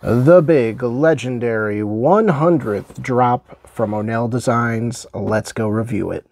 The big, legendary 100th drop from Onell Designs. Let's go review it.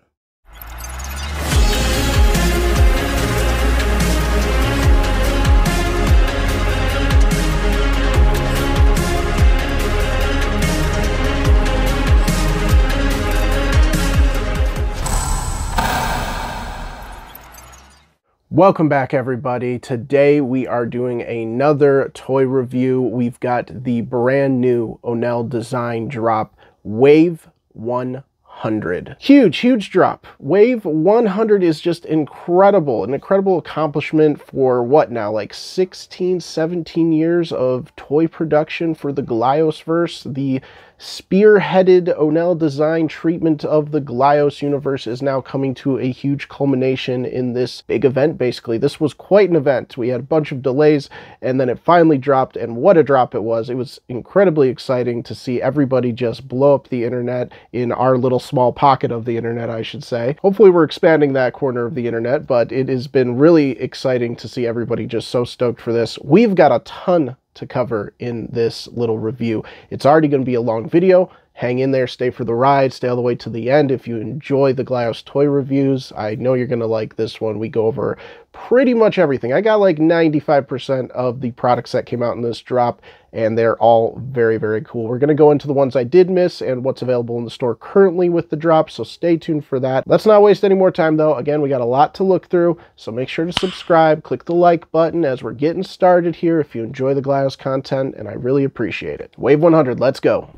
Welcome back everybody. Today we are doing another toy review. We've got the brand new Onell Design drop Wave 100. Huge, huge drop. Wave 100 is just incredible. An incredible accomplishment for what now, like 16, 17 years of toy production for the Glyos verse. The spearheaded Onell design treatment of the Glyos universe is now coming to a huge culmination in this big event, basically. This was quite an event. We had a bunch of delays, and then it finally dropped, and what a drop it was. It was incredibly exciting to see everybody just blow up the internet in our little small pocket of the internet, I should say. Hopefully we're expanding that corner of the internet, but it has been really exciting to see everybody just so stoked for this. We've got a ton to cover in this little review. It's already going to be a long video. Hang in there, stay for the ride, stay all the way to the end. If you enjoy the Glyos toy reviews, I know you're going to like this one. We go over pretty much everything. I got like 95% of the products that came out in this drop, and they're all very, very cool. We're going to go into the ones I did miss and what's available in the store currently with the drop, so stay tuned for that. Let's not waste any more time, though. Again, we got a lot to look through, so make sure to subscribe, click the like button as we're getting started here if you enjoy the Glyos content, and I really appreciate it. Wave 100, let's go.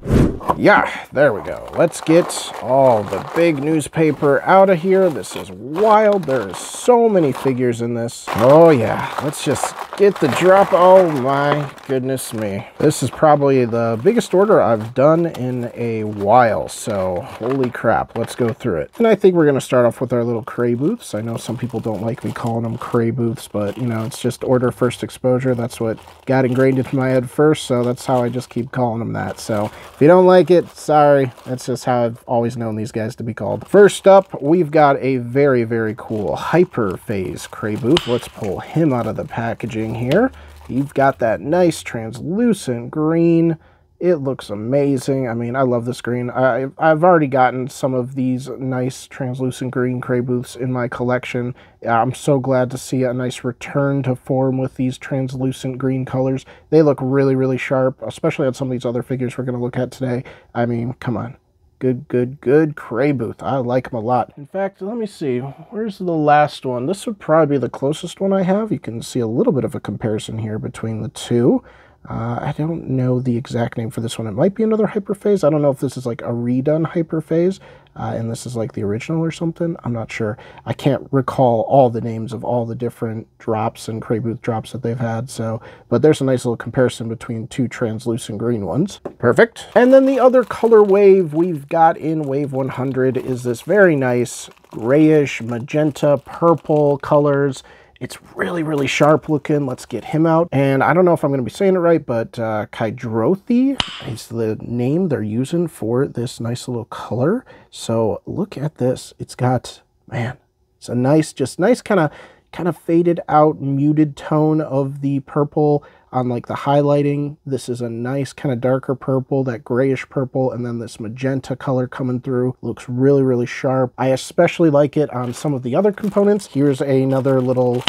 Yeah, there we go. Let's get all the big newspaper out of here. This is wild. There are so many figures in this. Oh yeah, let's just get the drop. Oh my goodness me. This is probably the biggest order I've done in a while. So holy crap, let's go through it. And I think we're going to start off with our little Crayboths. I know some people don't like me calling them Crayboths, but you know, it's just order first exposure. That's what got ingrained into my head first. So that's how I just keep calling them that. So if you don't like it, sorry. That's just how I've always known these guys to be called. First up, we've got a very, very cool hyper phase cray. Let's pull him out of the packaging here. You've got that nice translucent green. It looks amazing. I mean, I love this green. I, I've already gotten some of these nice translucent green Crayboths in my collection. Uh, I'm so glad to see a nice return to form with these translucent green colors. They look really, really sharp, especially on some of these other figures we're going to look at today. I mean, come on. Good, good, good Crayboth. I like them a lot. In fact, let me see. Where's the last one? This would probably be the closest one I have. You can see a little bit of a comparison here between the two. Uh, I don't know the exact name for this one. It might be another hyperphase. I don't know if this is like a redone hyperphase, uh, and this is like the original or something. I'm not sure. I can't recall all the names of all the different drops and Crayboth drops that they've had. So, but there's a nice little comparison between two translucent green ones. Perfect. And then the other color wave we've got in Wave 100 is this very nice grayish magenta purple colors. It's really, really sharp looking. Let's get him out. And I don't know if I'm going to be saying it right, but uh, Kydrothi is the name they're using for this nice little color. So look at this. It's got, man, it's a nice, just nice kind of kind of faded out muted tone of the purple on like the highlighting. This is a nice kind of darker purple, that grayish purple, and then this magenta color coming through. Looks really, really sharp. I especially like it on some of the other components. Here's another little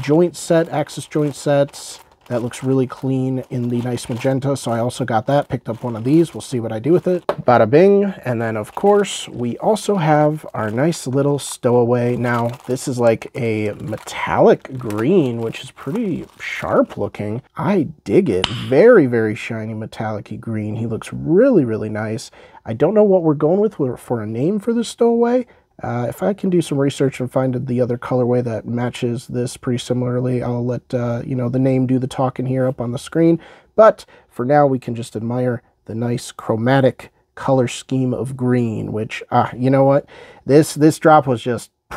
joint set, axis joint sets. That looks really clean in the nice magenta, so I also got that, picked up one of these. We'll see what I do with it. Bada bing. And then, of course, we also have our nice little stowaway. Now, this is like a metallic green, which is pretty sharp looking. I dig it. Very, very shiny metallic green. He looks really, really nice. I don't know what we're going with for a name for the stowaway. Uh, if I can do some research and find the other colorway that matches this pretty similarly, I'll let uh, you know the name do the talking here up on the screen. But for now, we can just admire the nice chromatic color scheme of green, which, uh, you know what? This, this drop was just,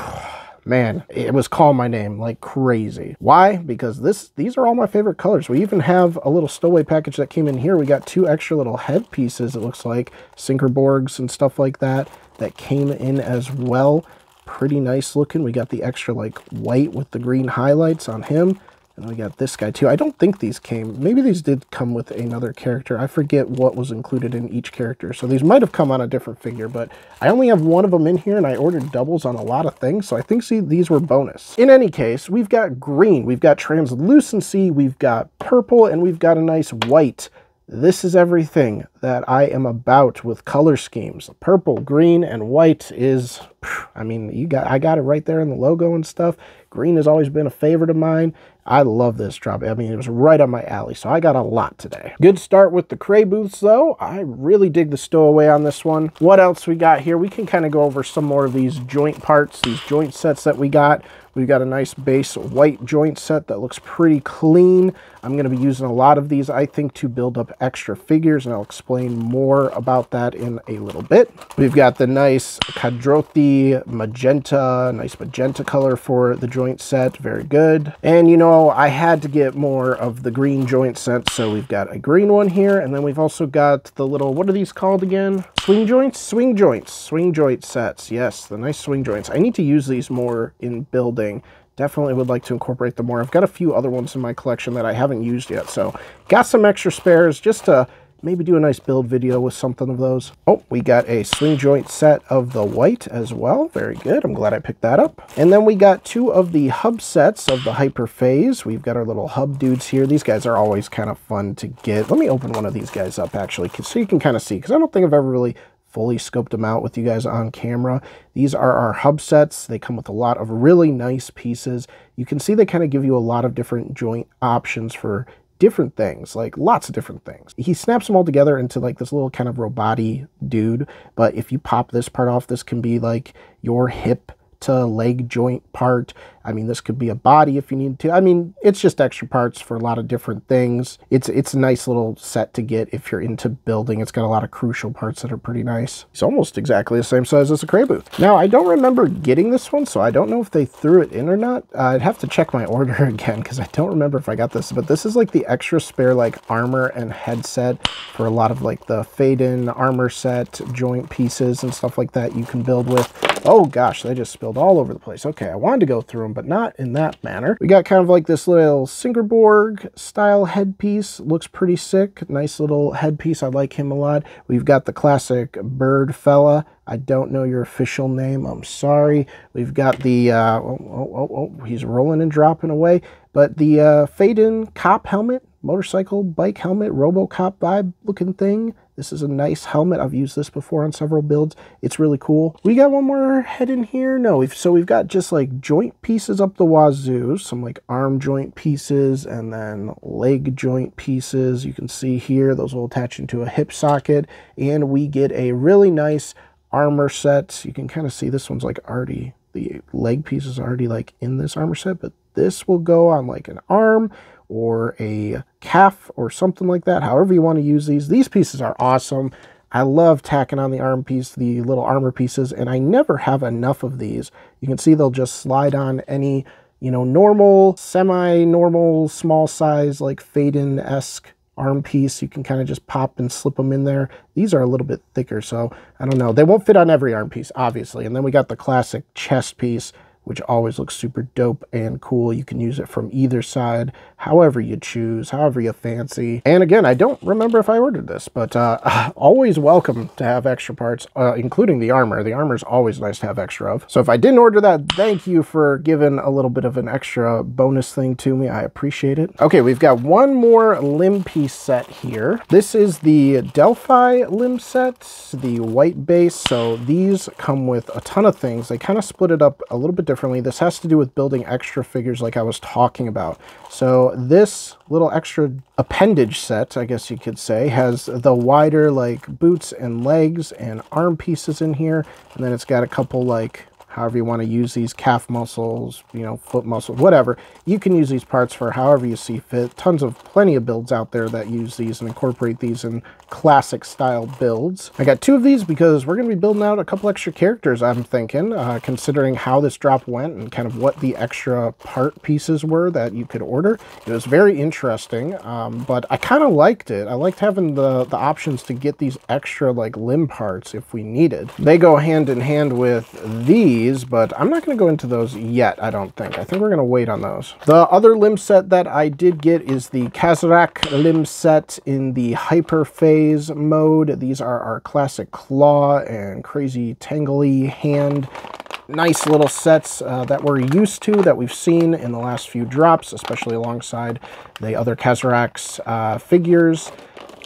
man, it was calling my name like crazy. Why? Because this, these are all my favorite colors. We even have a little stowaway package that came in here. We got two extra little head pieces, it looks like, Synchroborgs and stuff like that that came in as well. Pretty nice looking. We got the extra like white with the green highlights on him. And we got this guy too. I don't think these came, maybe these did come with another character. I forget what was included in each character. So these might have come on a different figure, but I only have one of them in here and I ordered doubles on a lot of things. So I think see, these were bonus. In any case, we've got green, we've got translucency, we've got purple, and we've got a nice white. This is everything that I am about with color schemes. Purple, green, and white is, I mean, you got I got it right there in the logo and stuff. Green has always been a favorite of mine. I love this drop. I mean, it was right on my alley, so I got a lot today. Good start with the Crayboths, though. I really dig the stowaway on this one. What else we got here? We can kind of go over some more of these joint parts, these joint sets that we got. We've got a nice base white joint set that looks pretty clean. I'm going to be using a lot of these, I think, to build up extra figures, and I'll explain more about that in a little bit. We've got the nice Kydrothi magenta, nice magenta color for the joint set, very good. And you know, I had to get more of the green joint set, so we've got a green one here, and then we've also got the little, what are these called again? Swing joints? Swing joints, swing joint sets, yes, the nice swing joints. I need to use these more in building definitely would like to incorporate them more. I've got a few other ones in my collection that I haven't used yet, so got some extra spares just to maybe do a nice build video with something of those. Oh, we got a swing joint set of the white as well. Very good. I'm glad I picked that up. And then we got two of the hub sets of the Hyper Phase. We've got our little hub dudes here. These guys are always kind of fun to get. Let me open one of these guys up actually so you can kind of see because I don't think I've ever really fully scoped them out with you guys on camera. These are our hub sets. They come with a lot of really nice pieces. You can see they kind of give you a lot of different joint options for different things, like lots of different things. He snaps them all together into like this little kind of robot dude, but if you pop this part off, this can be like your hip to leg joint part. I mean, this could be a body if you need to. I mean, it's just extra parts for a lot of different things. It's it's a nice little set to get if you're into building. It's got a lot of crucial parts that are pretty nice. It's almost exactly the same size as a Crayboth. Now, I don't remember getting this one, so I don't know if they threw it in or not. Uh, I'd have to check my order again because I don't remember if I got this, but this is like the extra spare like armor and headset for a lot of like the Pheyden armor set, joint pieces and stuff like that you can build with. Oh gosh, they just spilled all over the place. Okay, I wanted to go through them, but not in that manner. We got kind of like this little Synchroborg style headpiece. Looks pretty sick. Nice little headpiece. I like him a lot. We've got the classic bird fella. I don't know your official name. I'm sorry. We've got the, uh, oh, oh, oh, oh, he's rolling and dropping away. But the uh, Pheyden cop helmet, motorcycle, bike helmet, Robocop vibe looking thing. This is a nice helmet. I've used this before on several builds. It's really cool. We got one more head in here. No, we've, so we've got just like joint pieces up the wazoo, some like arm joint pieces and then leg joint pieces. You can see here, those will attach into a hip socket and we get a really nice armor set. You can kind of see this one's like already, the leg piece is already like in this armor set, but this will go on like an arm or a calf or something like that, however you want to use these. These pieces are awesome. I love tacking on the arm piece, the little armor pieces, and I never have enough of these. You can see they'll just slide on any, you know, normal, semi-normal, small size, like Pheyden-esque arm piece. You can kind of just pop and slip them in there. These are a little bit thicker, so I don't know. They won't fit on every arm piece, obviously. And then we got the classic chest piece which always looks super dope and cool. You can use it from either side, however you choose, however you fancy. And again, I don't remember if I ordered this, but uh, always welcome to have extra parts, uh, including the armor. The armor is always nice to have extra of. So if I didn't order that, thank you for giving a little bit of an extra bonus thing to me. I appreciate it. Okay, we've got one more limb piece set here. This is the Delphi limb set, the white base. So these come with a ton of things. They kind of split it up a little bit different differently. This has to do with building extra figures like I was talking about. So this little extra appendage set, I guess you could say, has the wider like boots and legs and arm pieces in here. And then it's got a couple like however you want to use these calf muscles, you know, foot muscles, whatever. You can use these parts for however you see fit. Tons of, plenty of builds out there that use these and incorporate these in classic style builds. I got two of these because we're going to be building out a couple extra characters, I'm thinking, uh, considering how this drop went and kind of what the extra part pieces were that you could order. It was very interesting, um, but I kind of liked it. I liked having the, the options to get these extra like limb parts if we needed. They go hand in hand with these these, but I'm not going to go into those yet, I don't think. I think we're going to wait on those. The other limb set that I did get is the Kazarak limb set in the Hyper Phase mode. These are our classic claw and crazy tangly hand nice little sets uh, that we're used to, that we've seen in the last few drops, especially alongside the other Kazarax uh, figures.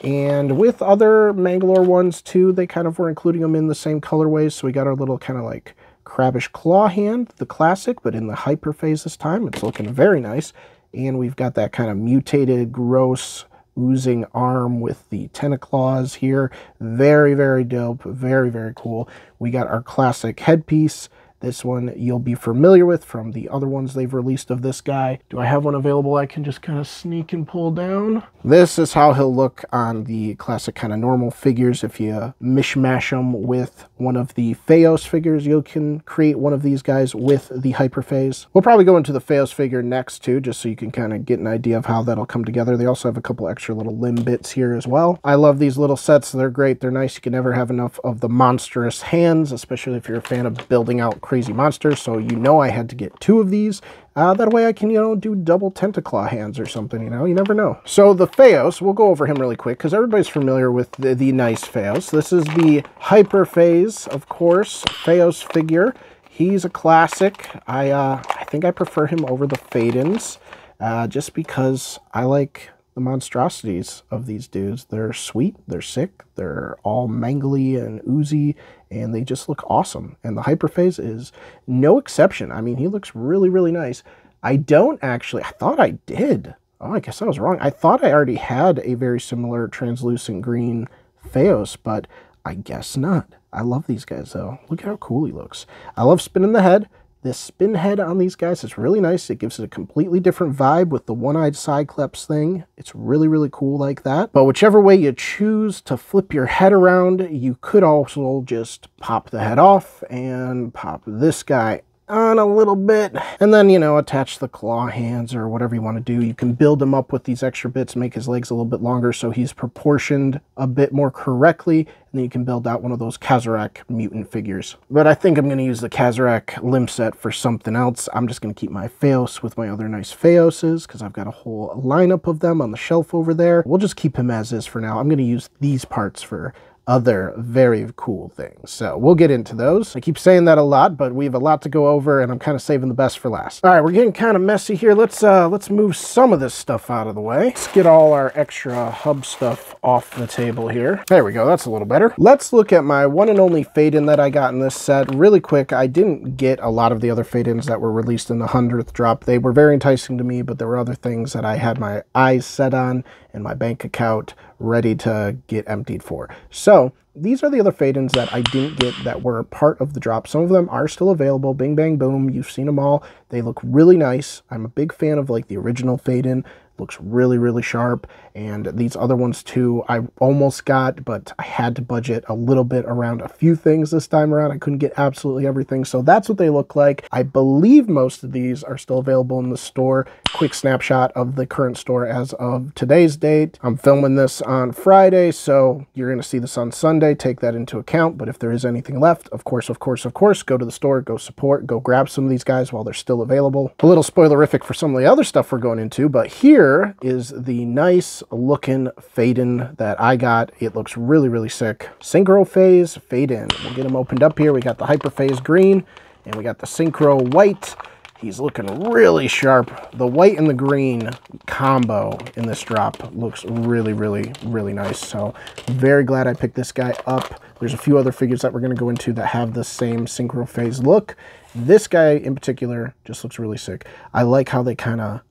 And with other Mangalore ones too, they kind of were including them in the same colorways. So we got our little kind of like Crabbish Claw hand, the classic, but in the hyper phase this time. It's looking very nice. And we've got that kind of mutated, gross, oozing arm with the tentaclaws here. Very, very dope. Very, very cool. We got our classic headpiece. This one you'll be familiar with from the other ones they've released of this guy. Do I have one available I can just kind of sneak and pull down? This is how he'll look on the classic kind of normal figures. If you mishmash them with one of the Phaos figures, you can create one of these guys with the Hyperphase. We'll probably go into the Phaos figure next too, just so you can kind of get an idea of how that'll come together. They also have a couple extra little limb bits here as well. I love these little sets. They're great. They're nice. You can never have enough of the monstrous hands, especially if you're a fan of building out crazy monster, so you know I had to get two of these. Uh, that way I can, you know, do double Tentaclaw hands or something, you know, you never know. So the Phaos, we'll go over him really quick because everybody's familiar with the, the nice Phaos. This is the Hyper Phase, of course, Phaos figure. He's a classic. I, uh, I think I prefer him over the Pheydens uh, just because I like the monstrosities of these dudes. They're sweet, they're sick, they're all mangly and oozy, and they just look awesome. And the Hyperphase is no exception. I mean, he looks really, really nice. I don't actually, I thought I did. Oh, I guess I was wrong. I thought I already had a very similar translucent green Phaos, but I guess not. I love these guys though. Look how cool he looks. I love spinning the head. This spin head on these guys is really nice. It gives it a completely different vibe with the one-eyed Cyclops thing. It's really, really cool like that. But whichever way you choose to flip your head around, you could also just pop the head off and pop this guy on a little bit and then you know attach the claw hands or whatever you want to do. You can build him up with these extra bits make his legs a little bit longer so he's proportioned a bit more correctly and then you can build out one of those Kazarak mutant figures. But I think I'm going to use the Kazarak limb set for something else. I'm just going to keep my Phaos with my other nice Phaoses because I've got a whole lineup of them on the shelf over there. We'll just keep him as is for now. I'm going to use these parts for other very cool things. So we'll get into those. I keep saying that a lot, but we have a lot to go over and I'm kind of saving the best for last. All right, we're getting kind of messy here. Let's uh, let's move some of this stuff out of the way. Let's get all our extra hub stuff off the table here. There we go, that's a little better. Let's look at my one and only Pheyden that I got in this set. Really quick, I didn't get a lot of the other Pheydens that were released in the 100th drop. They were very enticing to me, but there were other things that I had my eyes set on and my bank account ready to get emptied for. So these are the other Pheydens that I didn't get that were part of the drop. Some of them are still available. Bing, bang, boom. You've seen them all. They look really nice. I'm a big fan of like the original Pheyden looks really, really sharp. And these other ones too, I almost got, but I had to budget a little bit around a few things this time around. I couldn't get absolutely everything. So that's what they look like. I believe most of these are still available in the store. Quick snapshot of the current store as of today's date. I'm filming this on Friday, so you're going to see this on Sunday. Take that into account. But if there is anything left, of course, of course, of course, go to the store, go support, go grab some of these guys while they're still available. A little spoilerific for some of the other stuff we're going into, but here here is the nice looking Pheyden that I got. It looks really, really sick. Synchro Phase Pheyden. We'll get them opened up here. We got the Hyper Phase green and we got the Synchro white. He's looking really sharp. The white and the green combo in this drop looks really, really, really nice. So very glad I picked this guy up. There's a few other figures that we're going to go into that have the same synchro phase look. This guy in particular just looks really sick. I like how they kind of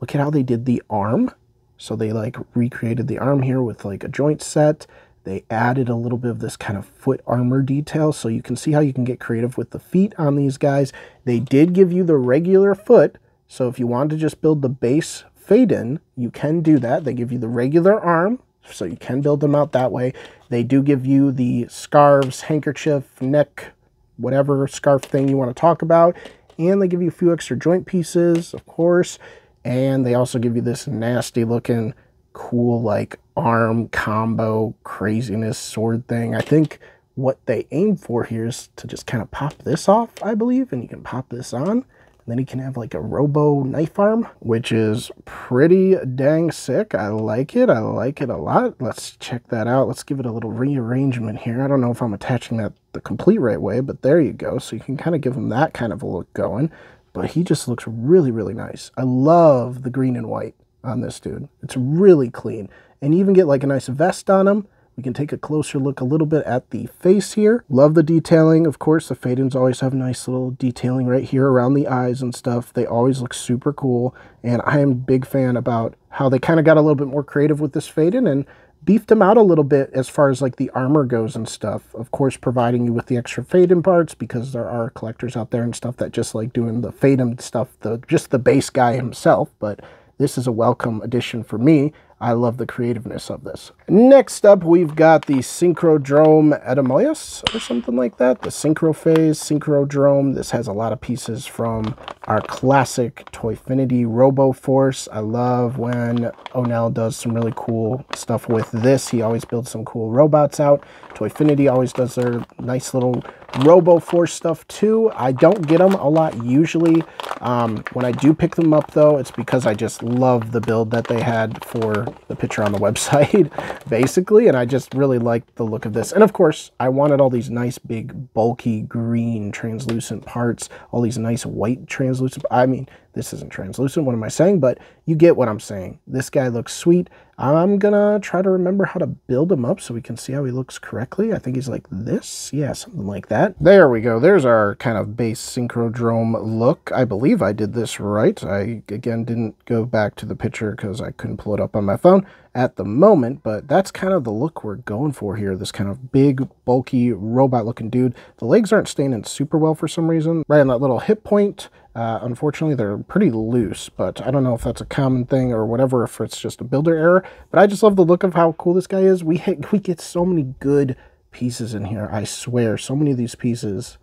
Look at how they did the arm. So they like recreated the arm here with like a joint set. They added a little bit of this kind of foot armor detail. So you can see how you can get creative with the feet on these guys. They did give you the regular foot. So if you want to just build the base Pheyden, you can do that. They give you the regular arm, so you can build them out that way. They do give you the scarves, handkerchief, neck, whatever scarf thing you want to talk about. And they give you a few extra joint pieces, of course. And they also give you this nasty looking, cool, like arm combo craziness sword thing. I think what they aim for here is to just kind of pop this off, I believe, and you can pop this on. And then he can have like a robo knife arm, which is pretty dang sick. I like it. I like it a lot. Let's check that out. Let's give it a little rearrangement here. I don't know if I'm attaching that the complete right way, but there you go. So you can kind of give him that kind of a look going. But he just looks really, really nice. I love the green and white on this dude. It's really clean. And even get like a nice vest on him. We can take a closer look a little bit at the face here. Love the detailing. Of course, the Pheydens always have nice little detailing right here around the eyes and stuff. They always look super cool. And I am a big fan about how they kind of got a little bit more creative with this Pheyden and beefed them out a little bit as far as like the armor goes and stuff. Of course, providing you with the extra Pheyden parts because there are collectors out there and stuff that just like doing the Pheyden stuff, the just the base guy himself. But this is a welcome addition for me I love the creativeness of this. Next up, we've got the Synchrodrome Etymolus or something like that. The Synchrophase Synchrodrome. This has a lot of pieces from our classic Toyfinity Robo Force. I love when Onell does some really cool stuff with this. He always builds some cool robots out. Toyfinity always does their nice little Robo Force stuff too. I don't get them a lot usually. Um, when I do pick them up though, it's because I just love the build that they had for the picture on the website, basically, and I just really liked the look of this. And of course, I wanted all these nice, big, bulky, green, translucent parts, all these nice white translucent, I mean, this isn't translucent, what am I saying? But you get what I'm saying. This guy looks sweet. I'm gonna try to remember how to build him up so we can see how he looks correctly. I think he's like this. Yeah, something like that. There we go. There's our kind of base synchrodrome look. I believe I did this right. I, again, didn't go back to the picture because I couldn't pull it up on my phone at the moment, but that's kind of the look we're going for here. This kind of big, bulky, robot-looking dude. The legs aren't staying in super well for some reason. Right on that little hip point, uh, unfortunately, they're pretty loose, but I don't know if that's a common thing or whatever, if it's just a builder error. But I just love the look of how cool this guy is. We, hit, we get so many good pieces in here. I swear, so many of these pieces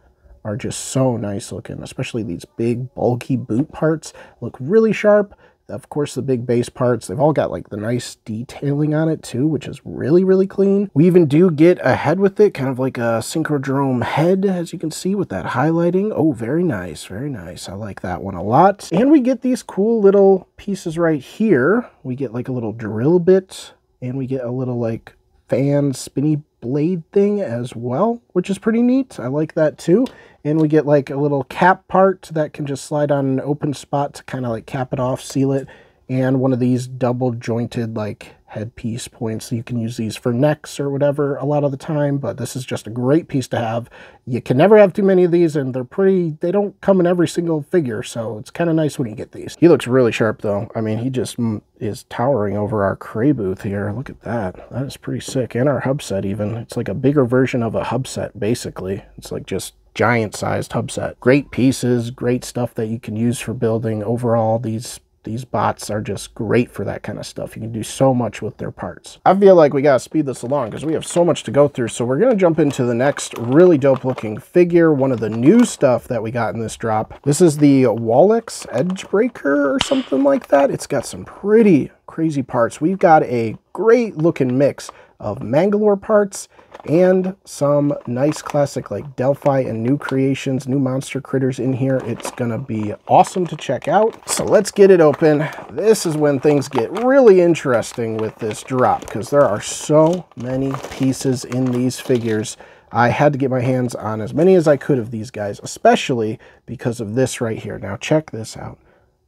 are just so nice looking, especially these big, bulky boot parts look really sharp. Of course, the big base parts, they've all got like the nice detailing on it too, which is really, really clean. We even do get a head with it, kind of like a Synchrodrome head, as you can see with that highlighting. Oh, very nice, very nice. I like that one a lot. And we get these cool little pieces right here. We get like a little drill bit, and we get a little like fan spinny blade thing as well, which is pretty neat. I like that too. And we get like a little cap part that can just slide on an open spot to kind of like cap it off, seal it. And one of these double jointed like headpiece points. You can use these for necks or whatever a lot of the time, but this is just a great piece to have. You can never have too many of these and they're pretty, they don't come in every single figure. So it's kind of nice when you get these. He looks really sharp though. I mean, he just mm, is towering over our Crayboth here. Look at that. That is pretty sick. And our hub set even. It's like a bigger version of a hub set basically. It's like just giant sized hub set. Great pieces, great stuff that you can use for building. Overall, these these bots are just great for that kind of stuff. You can do so much with their parts. I feel like we got to speed this along because we have so much to go through. So we're going to jump into the next really dope looking figure. One of the new stuff that we got in this drop. This is the Wallex Edgebreaker or something like that. It's got some pretty crazy parts. We've got a great looking mix of Mangalore parts and some nice classic like Delphi and new creations, new monster critters in here. It's gonna be awesome to check out. So let's get it open. This is when things get really interesting with this drop because there are so many pieces in these figures. I had to get my hands on as many as I could of these guys, especially because of this right here. Now check this out.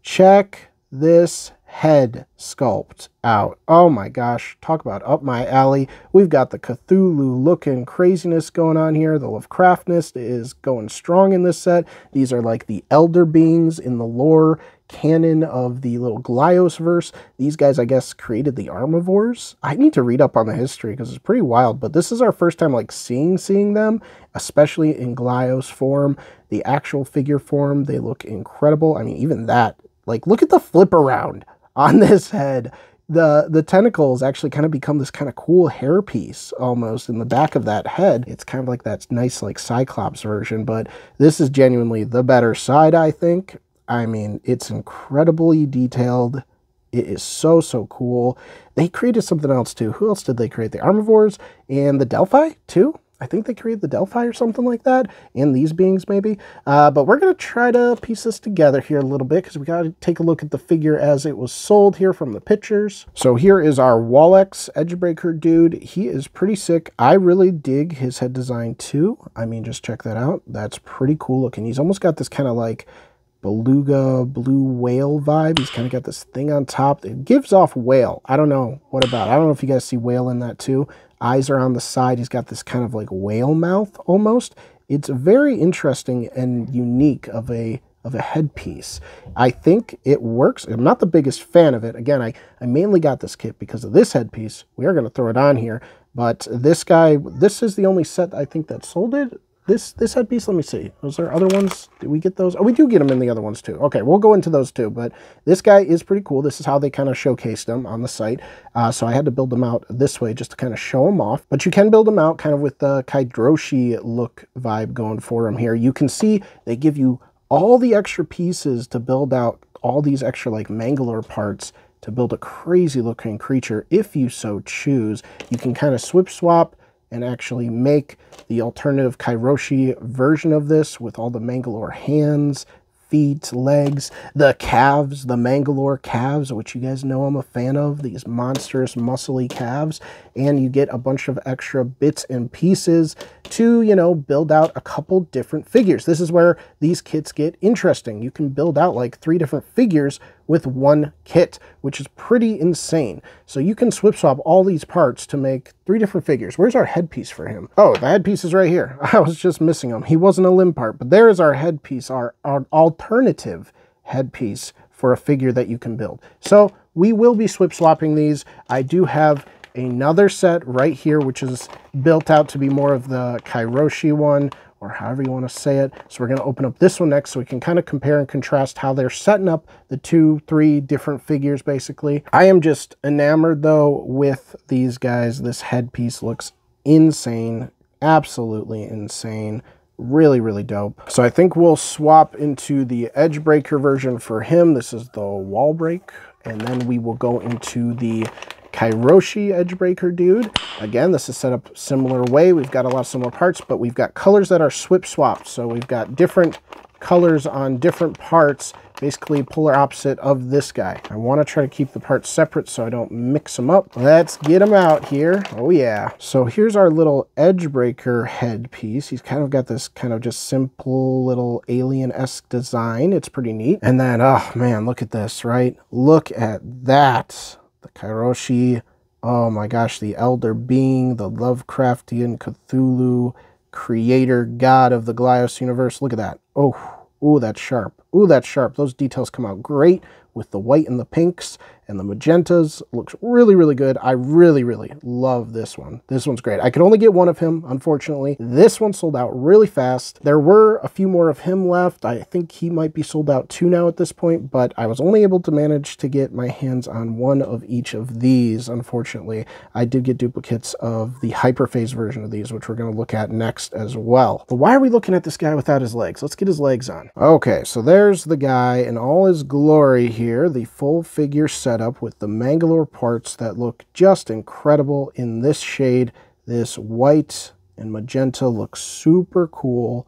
Check this head sculpt out. Oh my gosh, talk about up my alley. We've got the Cthulhu looking craziness going on here. The Lovecraftness is going strong in this set. These are like the elder beings in the lore canon of the little Glyos verse. These guys, I guess, created the Armivores. I need to read up on the history because it's pretty wild, but this is our first time like seeing seeing them, especially in Glyos form. The actual figure form, they look incredible. I mean, even that, like, look at the flip around on this head, the the tentacles actually kind of become this kind of cool hairpiece almost in the back of that head. It's kind of like that nice like Cyclops version, but this is genuinely the better side, I think. I mean, it's incredibly detailed. It is so, so cool. They created something else too. Who else did they create? The Armivores and the Delphi too? I think they created the Delphi or something like that, and these beings maybe. Uh, but we're going to try to piece this together here a little bit because we got to take a look at the figure as it was sold here from the pictures. So here is our Wallex Edgebreaker dude. He is pretty sick. I really dig his head design too. I mean, just check that out. That's pretty cool looking. He's almost got this kind of like beluga blue whale vibe. He's kind of got this thing on top. It gives off whale. I don't know what about. I don't know if you guys see whale in that too. Eyes are on the side. He's got this kind of like whale mouth almost. It's very interesting and unique of a of a headpiece. I think it works. I'm not the biggest fan of it. Again, I, I mainly got this kit because of this headpiece. We are going to throw it on here. But this guy, this is the only set I think that sold it this this headpiece, let me see. Was there other ones? Did we get those? Oh, we do get them in the other ones too. Okay, we'll go into those too. But this guy is pretty cool. This is how they kind of showcased them on the site. Uh, so I had to build them out this way just to kind of show them off. But you can build them out kind of with the Kairoshi look vibe going for them here. You can see they give you all the extra pieces to build out all these extra like Mangalore parts to build a crazy looking creature if you so choose. You can kind of swip swap and actually make the alternative Kairoshi version of this with all the Mangalore hands, feet, legs, the calves, the Mangalore calves, which you guys know I'm a fan of, these monstrous muscly calves, and you get a bunch of extra bits and pieces to, you know, build out a couple different figures. This is where these kits get interesting. You can build out like three different figures with one kit, which is pretty insane. So you can swip swap all these parts to make three different figures. Where's our headpiece for him? Oh, the headpiece is right here. I was just missing him. He wasn't a limb part, but there is our headpiece, our, our alternative headpiece for a figure that you can build. So we will be swip swapping these. I do have another set right here, which is built out to be more of the Kairoshi one or however you want to say it. So we're going to open up this one next so we can kind of compare and contrast how they're setting up the two, three different figures basically. I am just enamored though with these guys. This headpiece looks insane, absolutely insane. Really, really dope. So I think we'll swap into the Edgebreaker version for him. This is the wall break. And then we will go into the Kairoshi Edgebreaker dude. Again, this is set up similar way. We've got a lot of similar parts, but we've got colors that are swip swapped. So we've got different colors on different parts, basically polar opposite of this guy. I want to try to keep the parts separate so I don't mix them up. Let's get them out here. Oh yeah. So here's our little Edgebreaker headpiece. He's kind of got this kind of just simple little alien-esque design. It's pretty neat. And then, oh man, look at this, right? Look at that the Kairoshi, oh my gosh, the Elder Being, the Lovecraftian Cthulhu, creator god of the Glyos universe. Look at that. Oh, oh, that's sharp. Oh, that's sharp. Those details come out great with the white and the pinks and the magentas. Looks really, really good. I really, really love this one. This one's great. I could only get one of him, unfortunately. This one sold out really fast. There were a few more of him left. I think he might be sold out too now at this point, but I was only able to manage to get my hands on one of each of these, unfortunately. I did get duplicates of the Hyperphase version of these, which we're going to look at next as well. But why are we looking at this guy without his legs? Let's get his legs on. Okay, so there's the guy in all his glory here, the full figure setup with the Mangalore parts that look just incredible in this shade. This white and magenta looks super cool.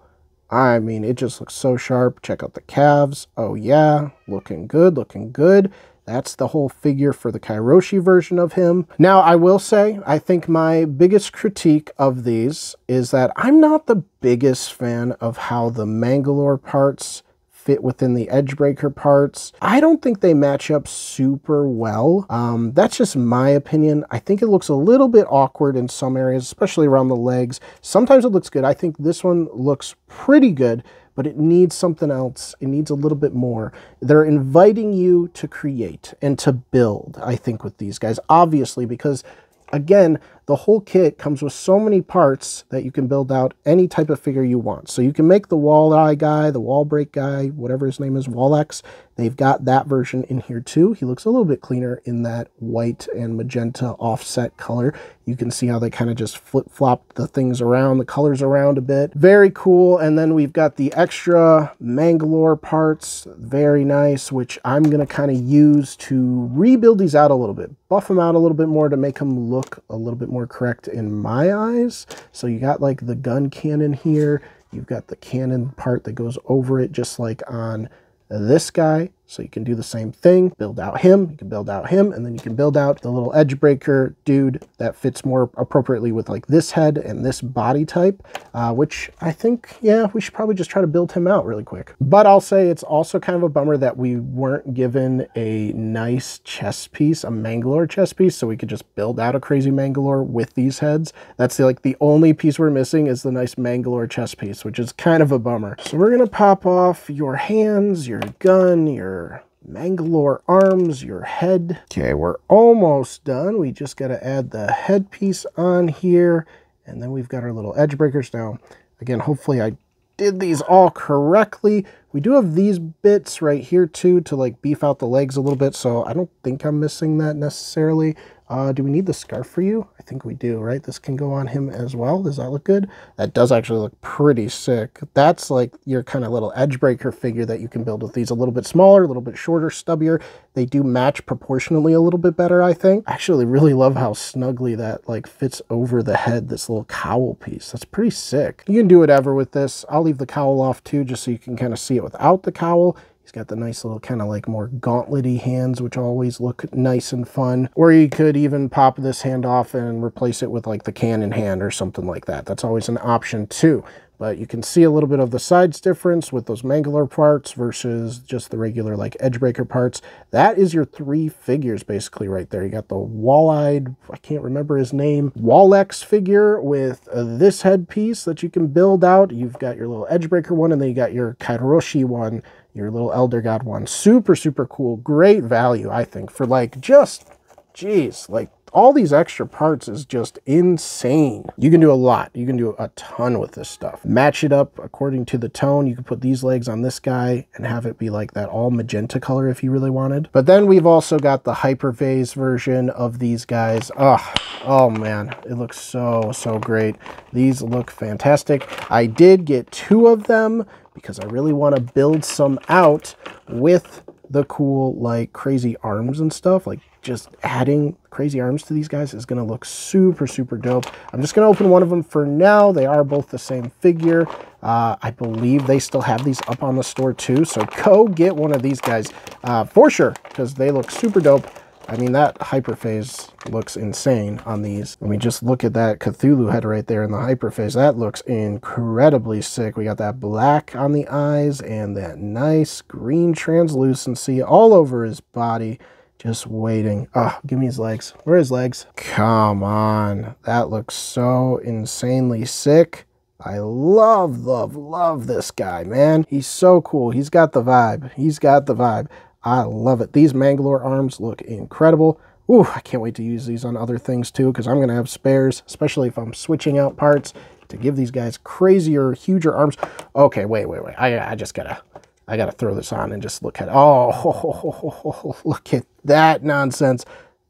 I mean, it just looks so sharp. Check out the calves. Oh yeah, looking good, looking good. That's the whole figure for the Kairoshi version of him. Now, I will say, I think my biggest critique of these is that I'm not the biggest fan of how the Mangalore parts fit within the Edgebreaker parts. I don't think they match up super well. Um, that's just my opinion. I think it looks a little bit awkward in some areas, especially around the legs. Sometimes it looks good. I think this one looks pretty good, but it needs something else. It needs a little bit more. They're inviting you to create and to build, I think, with these guys, obviously, because again, the whole kit comes with so many parts that you can build out any type of figure you want. So you can make the wall eye guy, the wall break guy, whatever his name is, Wallex. They've got that version in here too. He looks a little bit cleaner in that white and magenta offset color. You can see how they kind of just flip-flop the things around, the colors around a bit. Very cool. And then we've got the extra Mangalore parts. Very nice, which I'm going to kind of use to rebuild these out a little bit. Buff them out a little bit more to make them look a little bit more correct in my eyes. So you got like the gun cannon here. You've got the cannon part that goes over it just like on this guy. So you can do the same thing, build out him, you can build out him, and then you can build out the little edge breaker dude that fits more appropriately with like this head and this body type, uh, which I think, yeah, we should probably just try to build him out really quick. But I'll say it's also kind of a bummer that we weren't given a nice chest piece, a Mangalore chest piece, so we could just build out a crazy Mangalore with these heads. That's the, like the only piece we're missing is the nice Mangalore chest piece, which is kind of a bummer. So we're gonna pop off your hands, your gun, your your Mangalore arms, your head. Okay, we're almost done. We just got to add the headpiece on here. And then we've got our little edge breakers. Now, again, hopefully I did these all correctly. We do have these bits right here too to like beef out the legs a little bit. So I don't think I'm missing that necessarily. Uh, do we need the scarf for you? I think we do, right? This can go on him as well. Does that look good? That does actually look pretty sick. That's like your kind of little edge breaker figure that you can build with these. A little bit smaller, a little bit shorter, stubbier. They do match proportionally a little bit better, I think. I actually really love how snugly that like fits over the head, this little cowl piece. That's pretty sick. You can do whatever with this. I'll leave the cowl off too, just so you can kind of see it without the cowl. He's got the nice little kind of like more gauntlety hands, which always look nice and fun. Or you could even pop this hand off and replace it with like the cannon hand or something like that. That's always an option too. But you can see a little bit of the sides difference with those mangler parts versus just the regular like edge breaker parts. That is your three figures basically right there. You got the wall-eyed, I can't remember his name, Wallex figure with uh, this headpiece that you can build out. You've got your little edge breaker one and then you got your Kairoshi one your little Elder God one. Super, super cool. Great value, I think, for like just, geez, like all these extra parts is just insane. You can do a lot. You can do a ton with this stuff. Match it up according to the tone. You can put these legs on this guy and have it be like that all magenta color if you really wanted. But then we've also got the Hyperphase version of these guys. Oh, oh man, it looks so, so great. These look fantastic. I did get two of them because I really want to build some out with the cool like crazy arms and stuff. Like just adding crazy arms to these guys is going to look super super dope. I'm just going to open one of them for now. They are both the same figure. Uh, i believe they still have these up on the store too. So go get one of these guys uh, for sure because they look super dope I mean, that hyperphase looks insane on these. I mean, just look at that Cthulhu head right there in the hyperphase, that looks incredibly sick. We got that black on the eyes and that nice green translucency all over his body. Just waiting. Oh, give me his legs. Where are his legs? Come on. That looks so insanely sick. I love, love, love this guy, man. He's so cool. He's got the vibe. He's got the vibe. I love it. These Mangalore arms look incredible. Ooh, I can't wait to use these on other things too because I'm going to have spares, especially if I'm switching out parts to give these guys crazier, huger arms. Okay, wait, wait, wait. I, I just got to I got to throw this on and just look at it. Oh, look at that nonsense.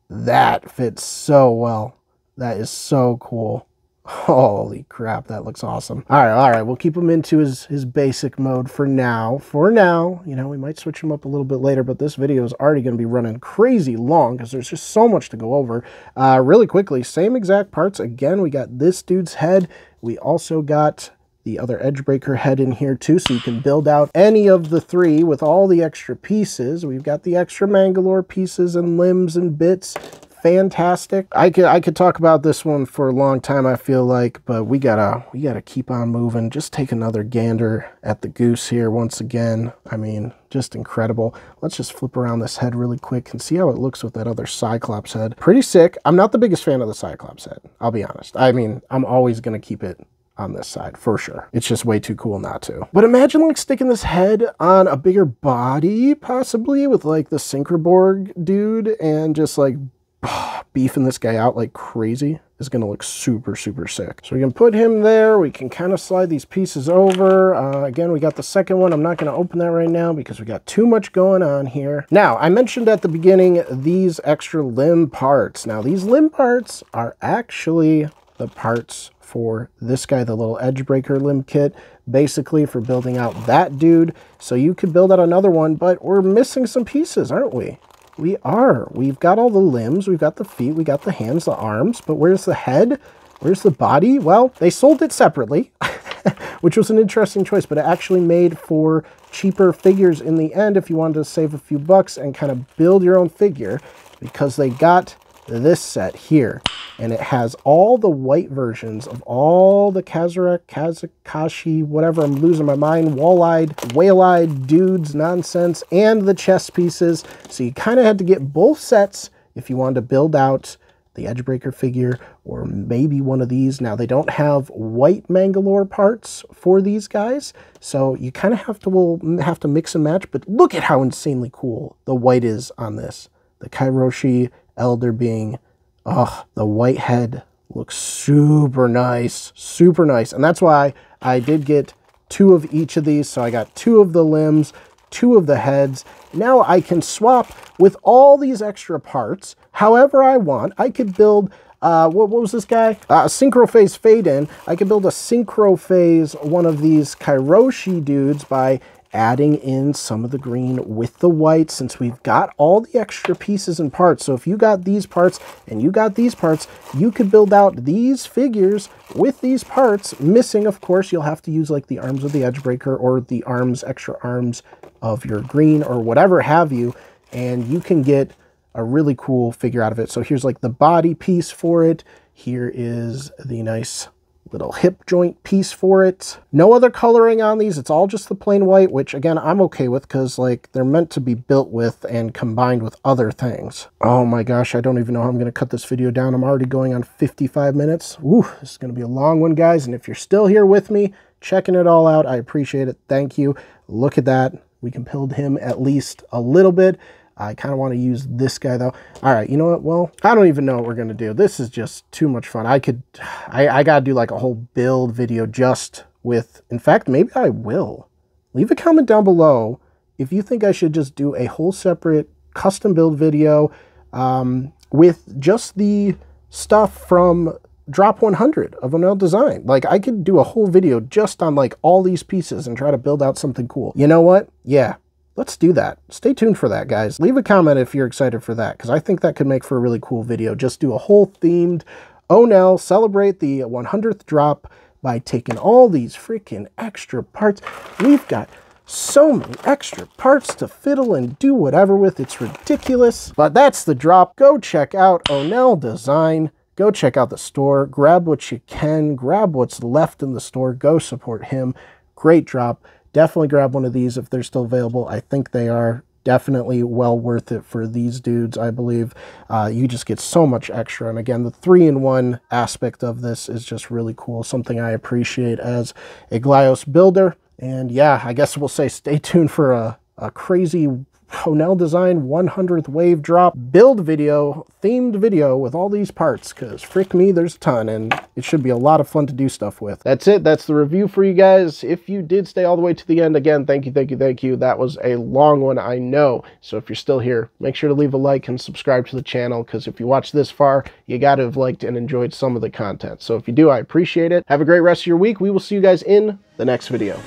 That fits so well. That is so cool. Holy crap, that looks awesome. All right, all right, we'll keep him into his, his basic mode for now. For now, you know, we might switch him up a little bit later, but this video is already going to be running crazy long because there's just so much to go over. Uh, really quickly, same exact parts. Again, we got this dude's head. We also got the other edge breaker head in here too, so you can build out any of the three with all the extra pieces. We've got the extra Mangalore pieces and limbs and bits fantastic. I could I could talk about this one for a long time, I feel like, but we gotta we gotta keep on moving. Just take another gander at the goose here once again. I mean, just incredible. Let's just flip around this head really quick and see how it looks with that other Cyclops head. Pretty sick. I'm not the biggest fan of the Cyclops head, I'll be honest. I mean, I'm always gonna keep it on this side for sure. It's just way too cool not to. But imagine like sticking this head on a bigger body possibly with like the Synchroborg dude and just like beefing this guy out like crazy. is going to look super, super sick. So we can put him there. We can kind of slide these pieces over. Uh, again, we got the second one. I'm not going to open that right now because we got too much going on here. Now, I mentioned at the beginning these extra limb parts. Now, these limb parts are actually the parts for this guy, the little edge breaker limb kit, basically for building out that dude. So you could build out another one, but we're missing some pieces, aren't we? We are. We've got all the limbs, we've got the feet, we got the hands, the arms, but where's the head? Where's the body? Well, they sold it separately, which was an interesting choice, but it actually made for cheaper figures in the end if you wanted to save a few bucks and kind of build your own figure because they got this set here. And it has all the white versions of all the Kazura, Kazakashi, whatever, I'm losing my mind, wall-eyed, whale-eyed dudes nonsense, and the chess pieces. So you kind of had to get both sets if you wanted to build out the Edgebreaker figure, or maybe one of these. Now, they don't have white Mangalore parts for these guys, so you kind of have to have to mix and match, but look at how insanely cool the white is on this. The Kairoshi elder being. Oh, the white head looks super nice, super nice. And that's why I did get two of each of these. So I got two of the limbs, two of the heads. Now I can swap with all these extra parts however I want. I could build uh, what, what, was this guy? Uh, Synchro Phase Pheyden. I could build a Synchro Phase, one of these Kydrothi dudes by adding in some of the green with the white since we've got all the extra pieces and parts. So if you got these parts and you got these parts, you could build out these figures with these parts. Missing, of course, you'll have to use like the arms of the edge breaker or the arms, extra arms of your green or whatever have you. And you can get a really cool figure out of it. So here's like the body piece for it. Here is the nice little hip joint piece for it. No other coloring on these. It's all just the plain white, which again, I'm okay with because like they're meant to be built with and combined with other things. Oh my gosh, I don't even know how I'm going to cut this video down. I'm already going on 55 minutes. Ooh, this is going to be a long one, guys. And if you're still here with me, checking it all out, I appreciate it. Thank you. Look at that. We can build him at least a little bit. I kind of want to use this guy though. All right, you know what? Well, I don't even know what we're going to do. This is just too much fun. I could, I, I got to do like a whole build video just with, in fact, maybe I will. Leave a comment down below if you think I should just do a whole separate custom build video um, with just the stuff from drop 100 of Onell design. Like I could do a whole video just on like all these pieces and try to build out something cool. You know what? Yeah, let's do that. Stay tuned for that, guys. Leave a comment if you're excited for that, because I think that could make for a really cool video. Just do a whole themed oh, Onell celebrate the 100th drop by taking all these freaking extra parts. We've got so many extra parts to fiddle and do whatever with. It's ridiculous. But that's the drop. Go check out oh, Onell Design. Go check out the store. Grab what you can. Grab what's left in the store. Go support him. Great drop definitely grab one of these if they're still available. I think they are definitely well worth it for these dudes, I believe. Uh, you just get so much extra. And again, the three-in-one aspect of this is just really cool, something I appreciate as a Glyos builder. And yeah, I guess we'll say stay tuned for a, a crazy Onell Design 100th Wave Drop build video, themed video with all these parts, because frick me, there's a ton, and it should be a lot of fun to do stuff with. That's it. That's the review for you guys. If you did stay all the way to the end, again, thank you, thank you, thank you. That was a long one, I know. So if you're still here, make sure to leave a like and subscribe to the channel, because if you watch this far, you got to have liked and enjoyed some of the content. So if you do, I appreciate it. Have a great rest of your week. We will see you guys in the next video.